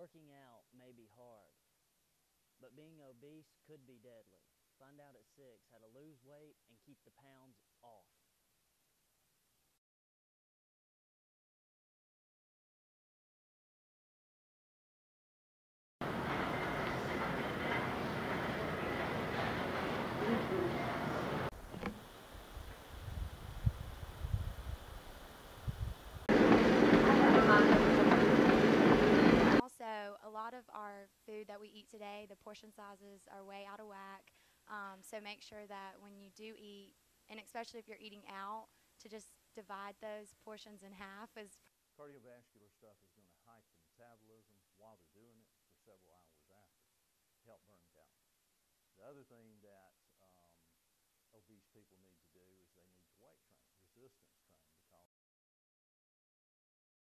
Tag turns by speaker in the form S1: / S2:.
S1: Working out may be hard, but being obese could be deadly. Find out at 6 how to lose weight and keep the pounds off.
S2: Lot of our food that we eat today, the portion sizes are way out of whack. Um, so make sure that when you do eat, and especially if you're eating out, to just divide those portions in half is
S3: Cardiovascular stuff is going to hike the metabolism while they're doing it for several hours after to help burn calories. The other thing that um, obese people need